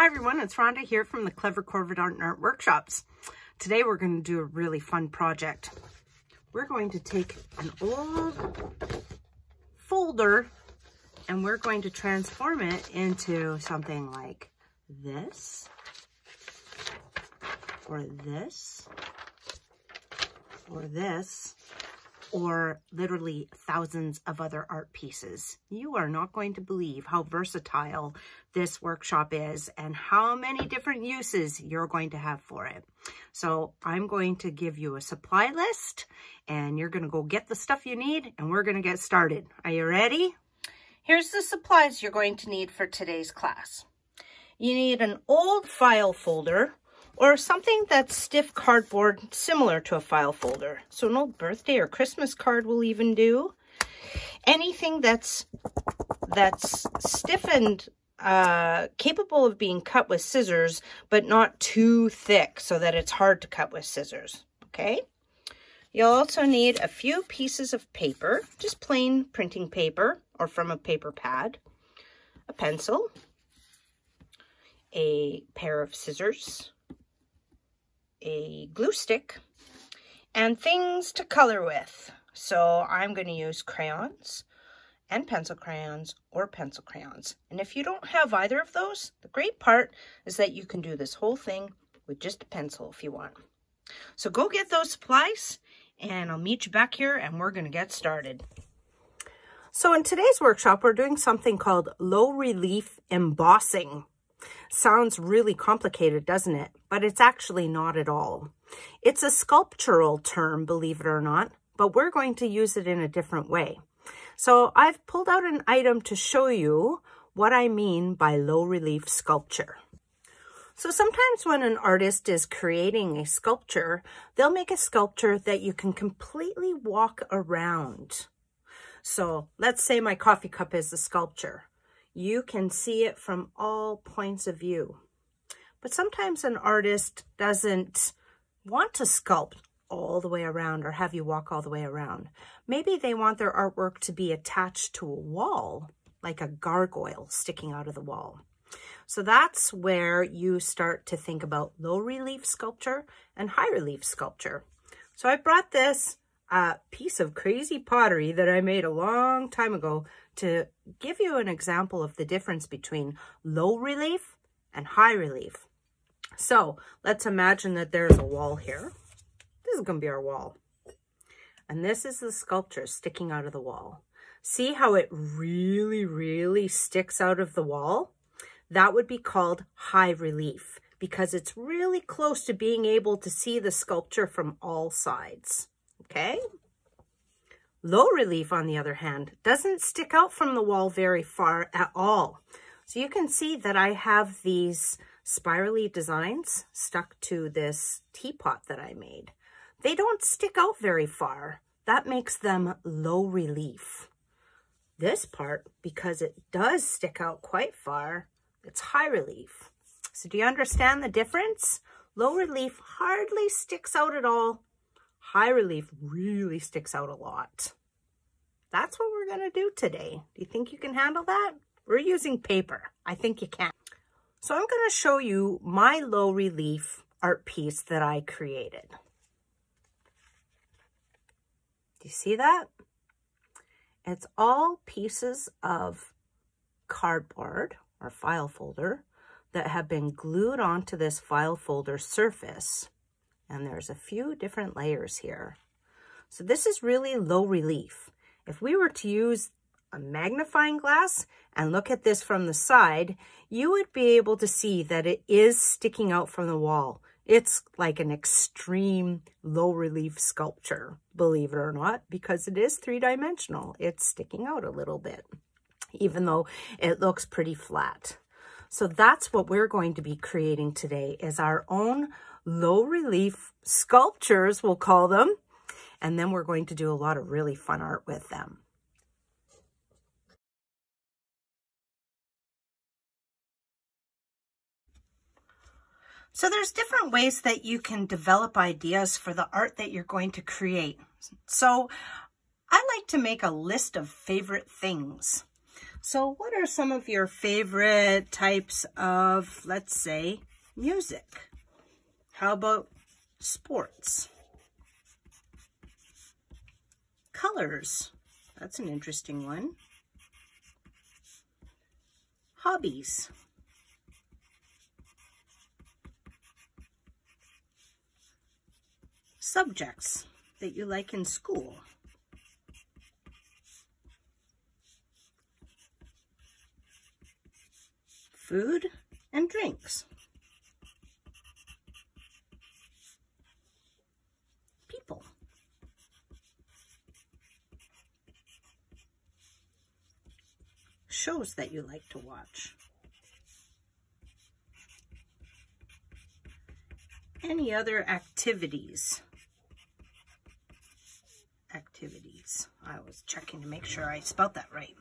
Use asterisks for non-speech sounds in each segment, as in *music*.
Hi everyone, it's Rhonda here from the Clever Corvid Art and Art Workshops. Today we're going to do a really fun project. We're going to take an old folder and we're going to transform it into something like this or this or this or literally thousands of other art pieces. You are not going to believe how versatile this workshop is and how many different uses you're going to have for it. So I'm going to give you a supply list and you're going to go get the stuff you need and we're going to get started. Are you ready? Here's the supplies you're going to need for today's class. You need an old file folder or something that's stiff cardboard similar to a file folder. So an old birthday or Christmas card will even do. Anything that's that's stiffened, uh, capable of being cut with scissors, but not too thick so that it's hard to cut with scissors, okay? You'll also need a few pieces of paper, just plain printing paper or from a paper pad, a pencil, a pair of scissors, a glue stick, and things to color with. So I'm going to use crayons and pencil crayons or pencil crayons. And if you don't have either of those, the great part is that you can do this whole thing with just a pencil if you want. So go get those supplies and I'll meet you back here and we're to get started. So in today's workshop, we're doing something called low relief embossing. Sounds really complicated, doesn't it? But it's actually not at all. It's a sculptural term, believe it or not, but we're going to use it in a different way. So I've pulled out an item to show you what I mean by low relief sculpture. So sometimes when an artist is creating a sculpture, they'll make a sculpture that you can completely walk around. So let's say my coffee cup is a sculpture you can see it from all points of view. But sometimes an artist doesn't want to sculpt all the way around or have you walk all the way around. Maybe they want their artwork to be attached to a wall, like a gargoyle sticking out of the wall. So that's where you start to think about low relief sculpture and high relief sculpture. So I brought this uh, piece of crazy pottery that I made a long time ago to give you an example of the difference between low relief and high relief. So let's imagine that there's a wall here. This is going to be our wall. And this is the sculpture sticking out of the wall. See how it really, really sticks out of the wall? That would be called high relief because it's really close to being able to see the sculpture from all sides. Okay? Low relief, on the other hand, doesn't stick out from the wall very far at all. So you can see that I have these spirally designs stuck to this teapot that I made. They don't stick out very far. That makes them low relief. This part, because it does stick out quite far, it's high relief. So do you understand the difference? Low relief hardly sticks out at all High relief really sticks out a lot. That's what we're going to do today. Do you think you can handle that? We're using paper. I think you can. So I'm going to show you my low relief art piece that I created. Do you see that? It's all pieces of cardboard or file folder that have been glued onto this file folder surface and there's a few different layers here. So this is really low relief. If we were to use a magnifying glass and look at this from the side, you would be able to see that it is sticking out from the wall. It's like an extreme low relief sculpture, believe it or not, because it is three-dimensional. It's sticking out a little bit, even though it looks pretty flat. So that's what we're going to be creating today is our own low relief sculptures, we'll call them. And then we're going to do a lot of really fun art with them. So there's different ways that you can develop ideas for the art that you're going to create. So I like to make a list of favorite things. So what are some of your favorite types of, let's say, music? How about sports? Colors. That's an interesting one. Hobbies. Subjects that you like in school. Food and drinks. People. Shows that you like to watch. Any other activities activities. I was checking to make sure I spelled that right.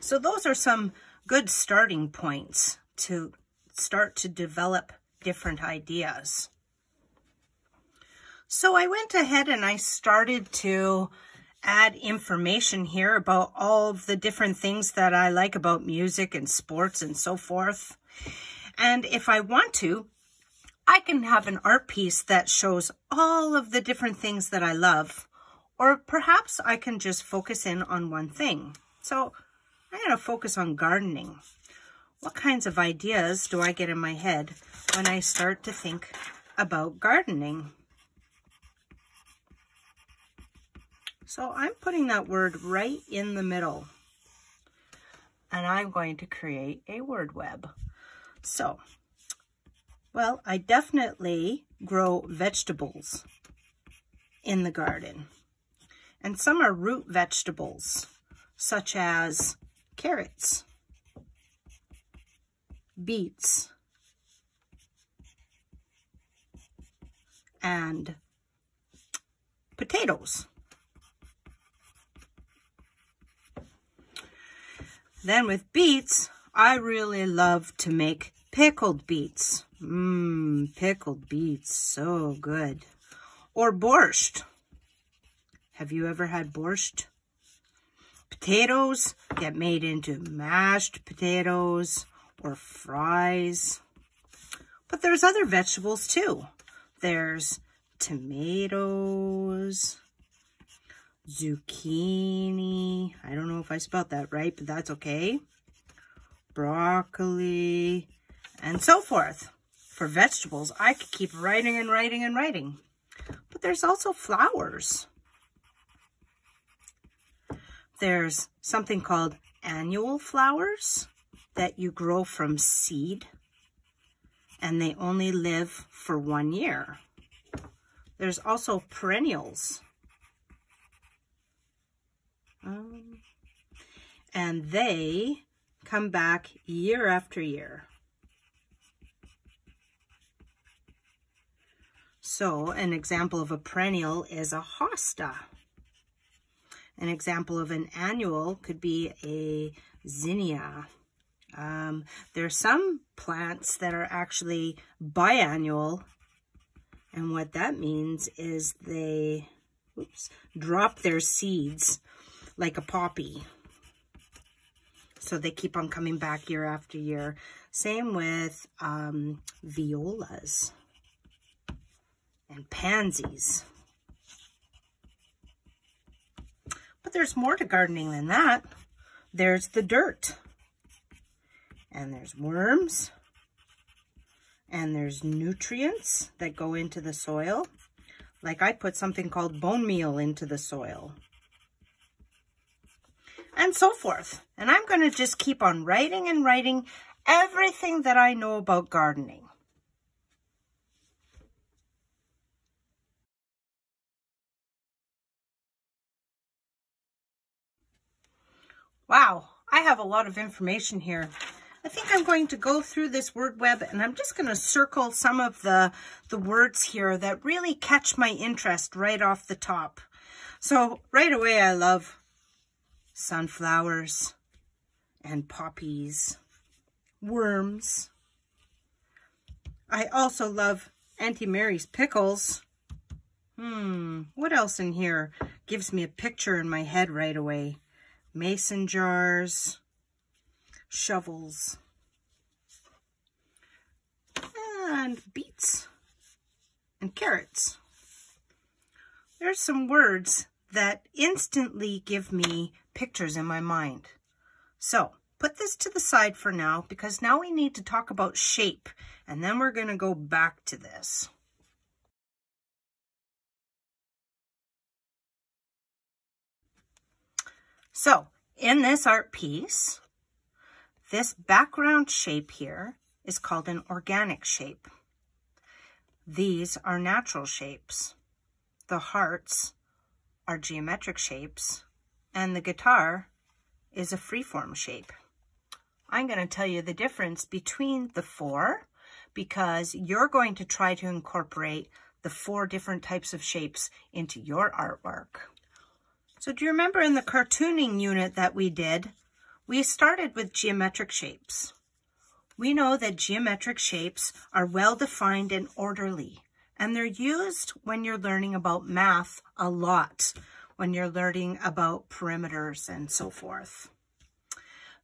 So those are some good starting points to start to develop different ideas. So I went ahead and I started to add information here about all of the different things that I like about music and sports and so forth. And if I want to, I can have an art piece that shows all of the different things that I love or perhaps I can just focus in on one thing. So I'm going to focus on gardening. What kinds of ideas do I get in my head when I start to think about gardening? So I'm putting that word right in the middle. And I'm going to create a word web. So, well, I definitely grow vegetables in the garden and some are root vegetables, such as carrots, beets, and potatoes. Then with beets, I really love to make pickled beets. Mmm, pickled beets, so good. Or borscht. Have you ever had borscht? Potatoes get made into mashed potatoes or fries. But there's other vegetables too. There's tomatoes, zucchini. I don't know if I spelled that right, but that's okay. Broccoli, and so forth. For vegetables, I could keep writing and writing and writing. But there's also flowers. There's something called annual flowers that you grow from seed and they only live for one year. There's also perennials. Um, and they come back year after year. So an example of a perennial is a hosta. An example of an annual could be a zinnia. Um, there are some plants that are actually biannual. And what that means is they oops, drop their seeds like a poppy. So they keep on coming back year after year. Same with um, violas and pansies. But there's more to gardening than that. There's the dirt. And there's worms. And there's nutrients that go into the soil. Like I put something called bone meal into the soil. And so forth. And I'm going to just keep on writing and writing everything that I know about gardening. Wow, I have a lot of information here. I think I'm going to go through this word web and I'm just going to circle some of the, the words here that really catch my interest right off the top. So right away, I love sunflowers and poppies, worms. I also love Auntie Mary's pickles. Hmm, what else in here gives me a picture in my head right away? Mason jars, shovels, and beets and carrots. There's some words that instantly give me pictures in my mind. So put this to the side for now because now we need to talk about shape and then we're going to go back to this. So in this art piece, this background shape here is called an organic shape. These are natural shapes. The hearts are geometric shapes, and the guitar is a freeform shape. I'm going to tell you the difference between the four because you're going to try to incorporate the four different types of shapes into your artwork. So do you remember in the cartooning unit that we did, we started with geometric shapes. We know that geometric shapes are well-defined and orderly, and they're used when you're learning about math a lot, when you're learning about perimeters and so forth.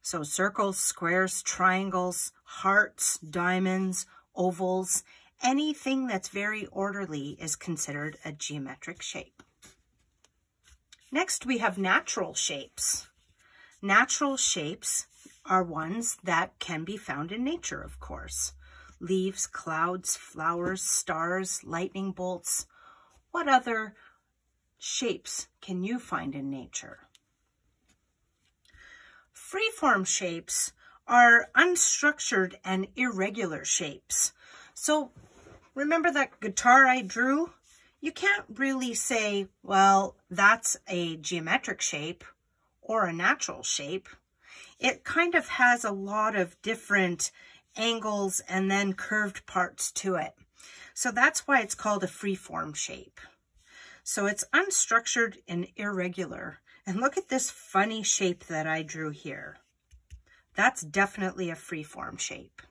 So circles, squares, triangles, hearts, diamonds, ovals, anything that's very orderly is considered a geometric shape. Next, we have natural shapes. Natural shapes are ones that can be found in nature, of course. Leaves, clouds, flowers, stars, lightning bolts. What other shapes can you find in nature? Freeform shapes are unstructured and irregular shapes. So remember that guitar I drew? You can't really say, well, that's a geometric shape or a natural shape it kind of has a lot of different angles and then curved parts to it. So that's why it's called a freeform shape. So it's unstructured and irregular. And look at this funny shape that I drew here. That's definitely a freeform shape.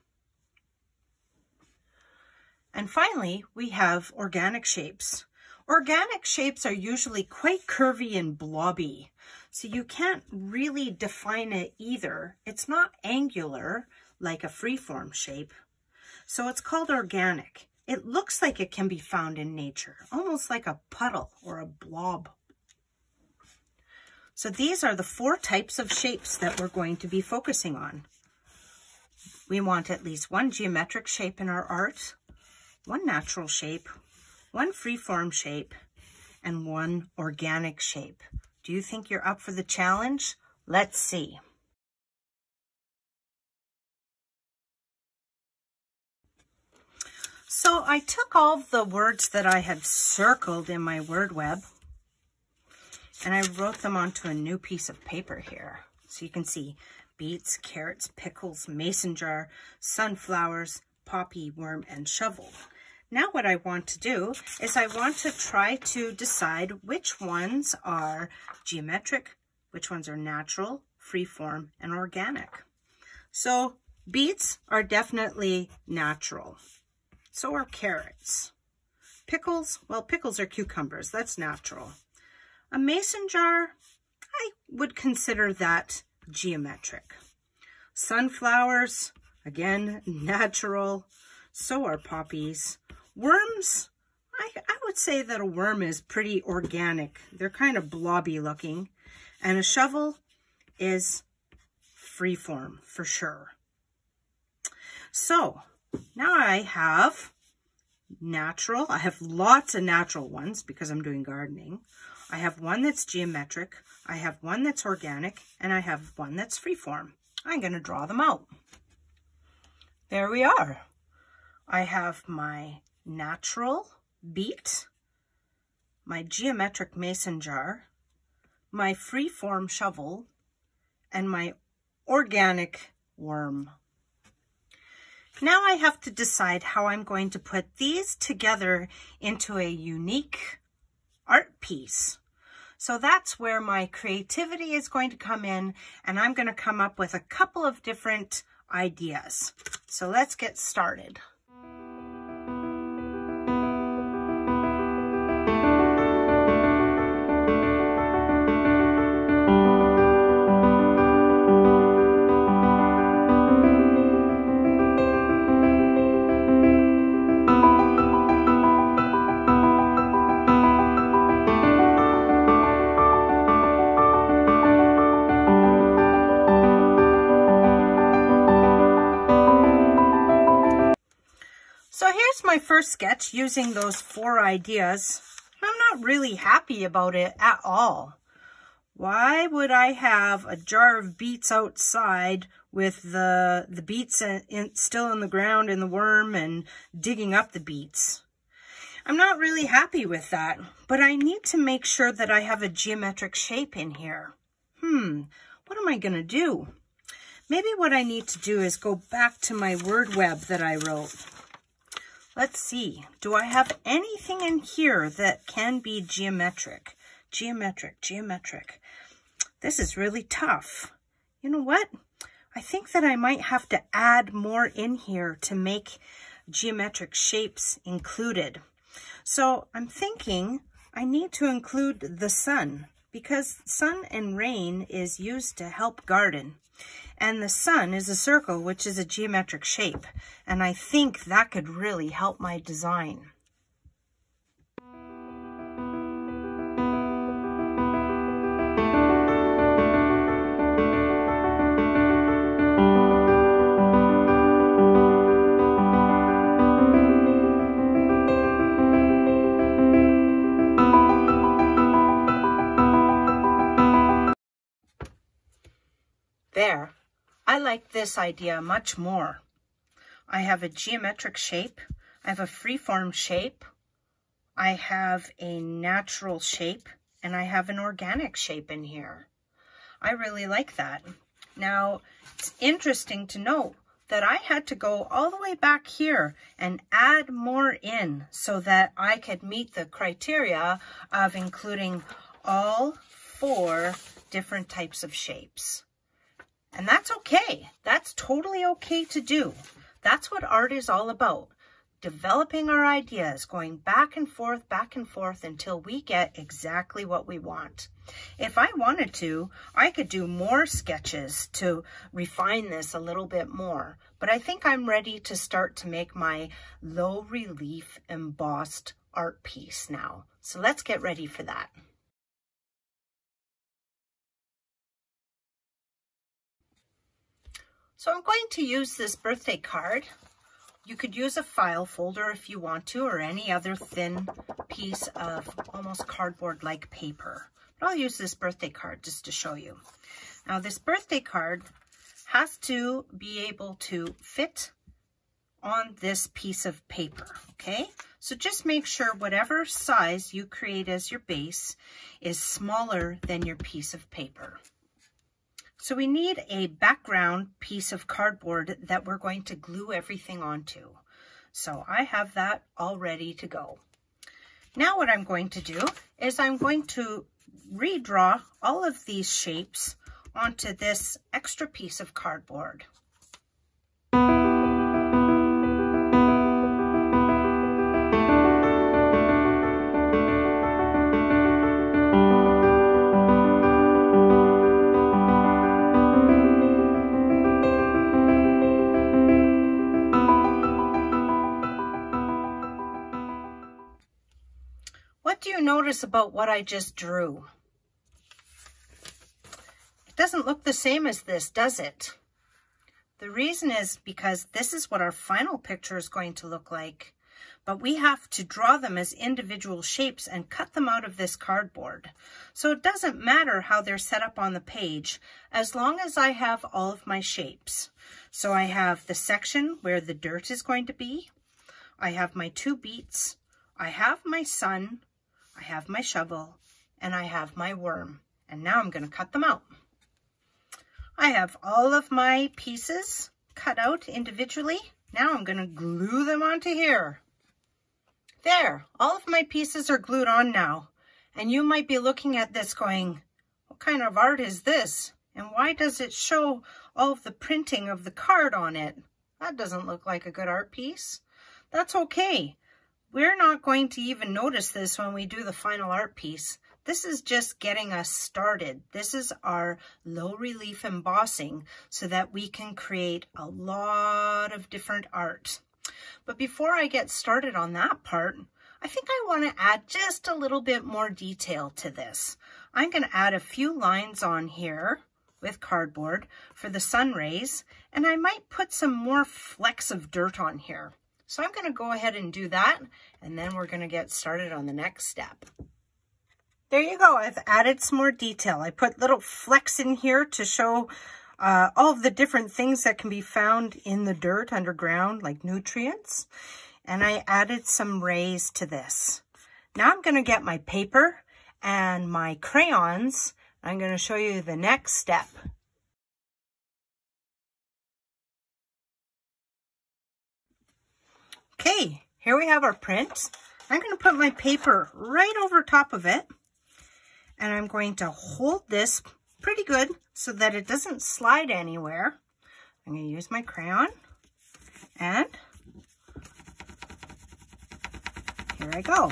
And finally, we have organic shapes. Organic shapes are usually quite curvy and blobby. So you can't really define it either. It's not angular like a freeform shape. So it's called organic. It looks like it can be found in nature, almost like a puddle or a blob. So these are the four types of shapes that we're going to be focusing on. We want at least one geometric shape in our art, one natural shape, one freeform shape, and one organic shape. Do you think you're up for the challenge? Let's see. So I took all the words that I had circled in my word web and I wrote them onto a new piece of paper here. So you can see beets, carrots, pickles, mason jar, sunflowers, poppy, worm, and shovel. Now what I want to do is I want to try to decide which ones are geometric, which ones are natural, freeform, and organic. So beets are definitely natural. So are carrots. Pickles, well, pickles are cucumbers. That's natural. A mason jar, I would consider that geometric. Sunflowers, again, *laughs* natural. So are poppies. Worms, I, I would say that a worm is pretty organic. They're kind of blobby looking. And a shovel is freeform for sure. So now I have natural. I have lots of natural ones because I'm doing gardening. I have one that's geometric. I have one that's organic. And I have one that's freeform. I'm going to draw them out. There we are. I have my natural beet, my geometric mason jar, my freeform shovel, and my organic worm. Now I have to decide how I'm going to put these together into a unique art piece. So that's where my creativity is going to come in and I'm going to come up with a couple of different ideas. So let's get started. First sketch using those four ideas. I'm not really happy about it at all. Why would I have a jar of beets outside with the, the beets in, in, still in the ground and the worm and digging up the beets? I'm not really happy with that, but I need to make sure that I have a geometric shape in here. Hmm, what am I going to do? Maybe what I need to do is go back to my word web that I wrote. Let's see. Do I have anything in here that can be geometric? Geometric, geometric. This is really tough. You know what? I think that I might have to add more in here to make geometric shapes included. So I'm thinking I need to include the sun because sun and rain is used to help garden. And the sun is a circle, which is a geometric shape. And I think that could really help my design. There, like this idea much more. I have a geometric shape, I have a freeform shape, I have a natural shape, and I have an organic shape in here. I really like that. Now, it's interesting to note that I had to go all the way back here and add more in so that I could meet the criteria of including all four different types of shapes. And that's okay. That's totally okay to do. That's what art is all about. Developing our ideas, going back and forth, back and forth until we get exactly what we want. If I wanted to, I could do more sketches to refine this a little bit more. But I think I'm ready to start to make my low relief embossed art piece now. So let's get ready for that. So I'm going to use this birthday card. You could use a file folder if you want to, or any other thin piece of almost cardboard-like paper. But I'll use this birthday card just to show you. Now this birthday card has to be able to fit on this piece of paper, okay? So just make sure whatever size you create as your base is smaller than your piece of paper. So we need a background piece of cardboard that we're going to glue everything onto. So I have that all ready to go. Now what I'm going to do is I'm going to redraw all of these shapes onto this extra piece of cardboard. Notice about what I just drew? It doesn't look the same as this, does it? The reason is because this is what our final picture is going to look like, but we have to draw them as individual shapes and cut them out of this cardboard. So it doesn't matter how they're set up on the page, as long as I have all of my shapes. So I have the section where the dirt is going to be, I have my two beets, I have my sun, I have my shovel, and I have my worm. And now I'm going to cut them out. I have all of my pieces cut out individually. Now I'm going to glue them onto here. There, all of my pieces are glued on now. And you might be looking at this going, what kind of art is this? And why does it show all of the printing of the card on it? That doesn't look like a good art piece. That's okay. We're not going to even notice this when we do the final art piece. This is just getting us started. This is our low relief embossing so that we can create a lot of different art. But before I get started on that part, I think I want to add just a little bit more detail to this. I'm going to add a few lines on here with cardboard for the sun rays, and I might put some more flecks of dirt on here. So I'm going to go ahead and do that, and then we're going to get started on the next step. There you go. I've added some more detail. I put little flecks in here to show uh, all of the different things that can be found in the dirt underground, like nutrients. And I added some rays to this. Now I'm going to get my paper and my crayons. I'm going to show you the next step. Okay, here we have our print. I'm going to put my paper right over top of it. And I'm going to hold this pretty good so that it doesn't slide anywhere. I'm going to use my crayon and here I go.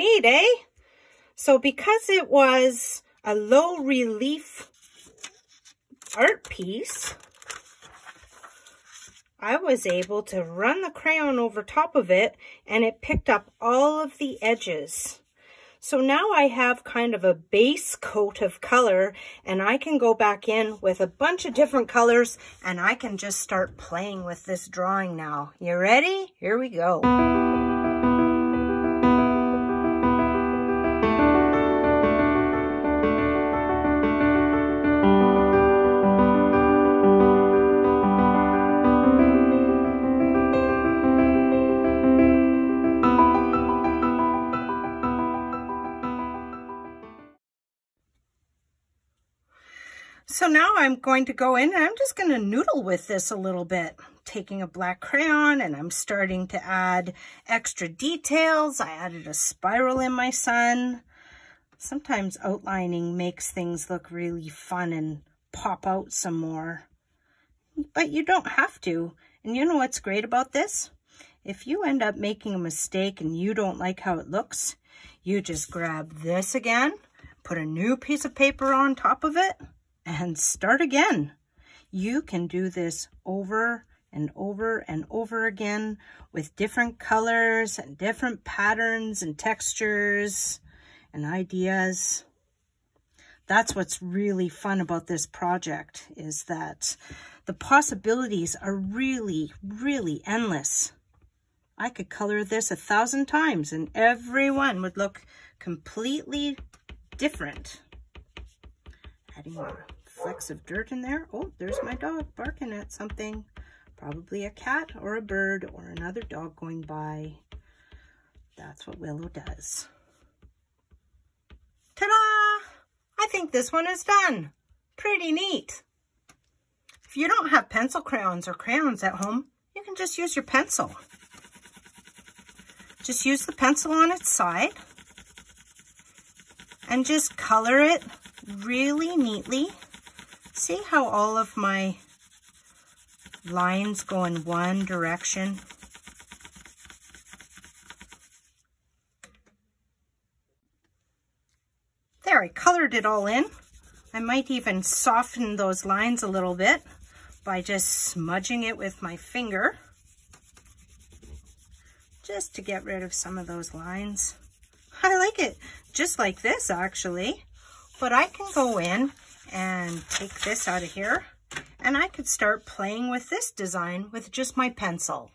neat, eh? So because it was a low relief art piece, I was able to run the crayon over top of it and it picked up all of the edges. So now I have kind of a base coat of color and I can go back in with a bunch of different colors and I can just start playing with this drawing now. You ready? Here we go. I'm going to go in and I'm just going to noodle with this a little bit. Taking a black crayon and I'm starting to add extra details. I added a spiral in my sun. Sometimes outlining makes things look really fun and pop out some more. But you don't have to. And you know what's great about this? If you end up making a mistake and you don't like how it looks, you just grab this again, put a new piece of paper on top of it, and start again. You can do this over and over and over again with different colors and different patterns and textures and ideas. That's what's really fun about this project is that the possibilities are really, really endless. I could color this a thousand times and every one would look completely different. Adding more flecks of dirt in there. Oh, there's my dog barking at something. Probably a cat or a bird or another dog going by. That's what Willow does. Ta-da! I think this one is done. Pretty neat. If you don't have pencil crayons or crayons at home, you can just use your pencil. Just use the pencil on its side and just color it really neatly See how all of my lines go in one direction? There, I colored it all in. I might even soften those lines a little bit by just smudging it with my finger just to get rid of some of those lines. I like it just like this actually, but I can go in and take this out of here. And I could start playing with this design with just my pencil.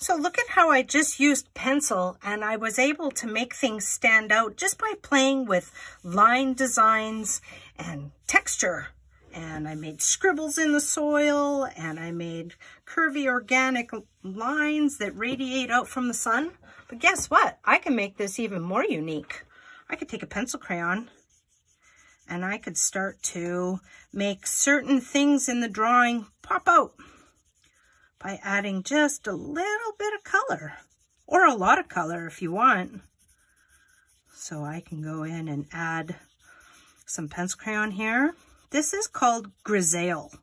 So look at how I just used pencil and I was able to make things stand out just by playing with line designs and texture. And I made scribbles in the soil and I made curvy organic lines that radiate out from the sun. But guess what? I can make this even more unique. I could take a pencil crayon and I could start to make certain things in the drawing pop out by adding just a little bit of color or a lot of color if you want. So I can go in and add some pencil crayon here. This is called grisaille.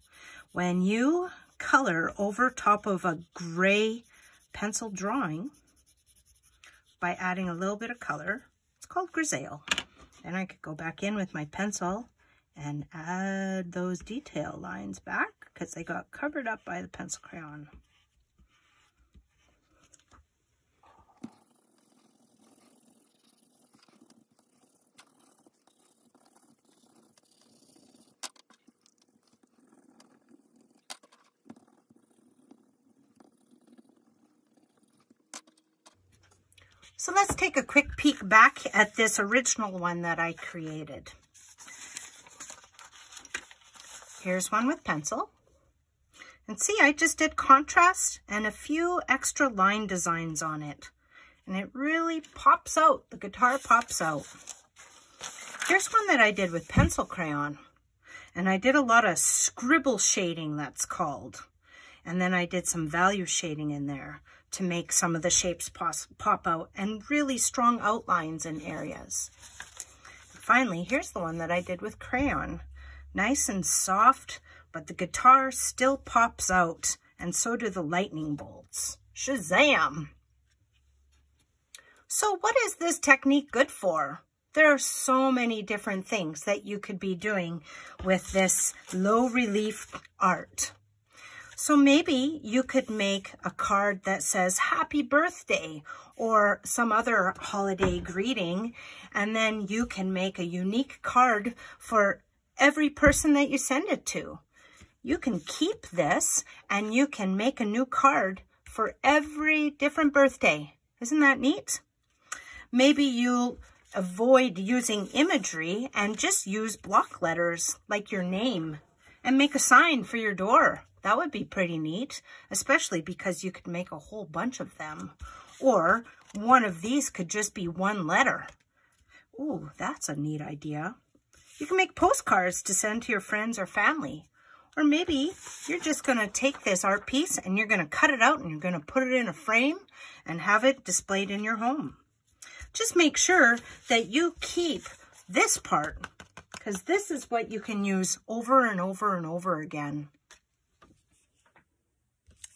When you color over top of a gray pencil drawing by adding a little bit of color, it's called grisaille. Then I could go back in with my pencil and add those detail lines back because they got covered up by the pencil crayon. So let's take a quick peek back at this original one that I created. Here's one with pencil. And see, I just did contrast and a few extra line designs on it. And it really pops out. The guitar pops out. Here's one that I did with pencil crayon. And I did a lot of scribble shading, that's called. And then I did some value shading in there to make some of the shapes pop out and really strong outlines in areas. Finally, here's the one that I did with crayon. Nice and soft, but the guitar still pops out, and so do the lightning bolts. Shazam! So what is this technique good for? There are so many different things that you could be doing with this low relief art. So maybe you could make a card that says happy birthday or some other holiday greeting, and then you can make a unique card for every person that you send it to. You can keep this and you can make a new card for every different birthday. Isn't that neat? Maybe you'll avoid using imagery and just use block letters like your name and make a sign for your door. That would be pretty neat, especially because you could make a whole bunch of them. Or one of these could just be one letter. Ooh, that's a neat idea. You can make postcards to send to your friends or family. Or maybe you're just going to take this art piece and you're going to cut it out and you're going to put it in a frame and have it displayed in your home. Just make sure that you keep this part because this is what you can use over and over and over again.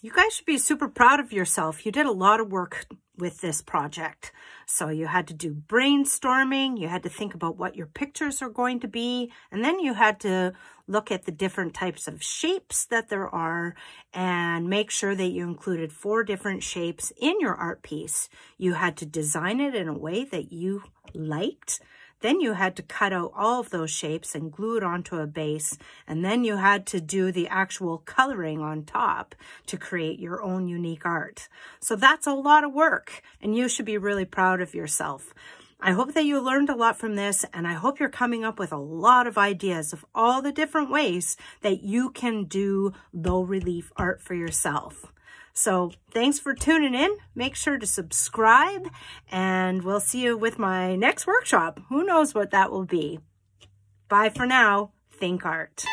You guys should be super proud of yourself. You did a lot of work with this project. So you had to do brainstorming, you had to think about what your pictures are going to be, and then you had to look at the different types of shapes that there are and make sure that you included four different shapes in your art piece. You had to design it in a way that you liked then you had to cut out all of those shapes and glue it onto a base. And then you had to do the actual coloring on top to create your own unique art. So that's a lot of work and you should be really proud of yourself. I hope that you learned a lot from this and I hope you're coming up with a lot of ideas of all the different ways that you can do low relief art for yourself. So thanks for tuning in. Make sure to subscribe and we'll see you with my next workshop. Who knows what that will be. Bye for now. Think Art.